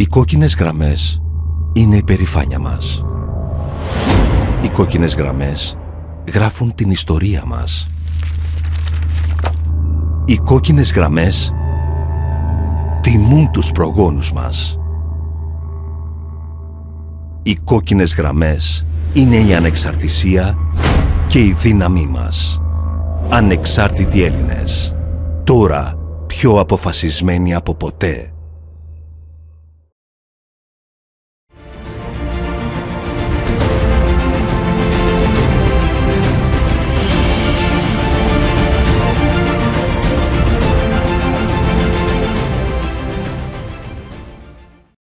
Οι κόκκινες γραμμές είναι η περηφάνεια μας. Οι κόκκινες γραμμές γράφουν την ιστορία μας. Οι κόκκινες γραμμές τιμούν τους προγόνους μας. Οι κόκκινες γραμμές είναι η ανεξαρτησία και η δύναμή μας. Ανεξάρτητοι Έλληνες. Τώρα πιο αποφασισμένοι από ποτέ.